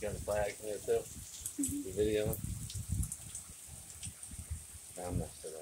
got a flag there too. Mm-hmm. The video. I messed it up.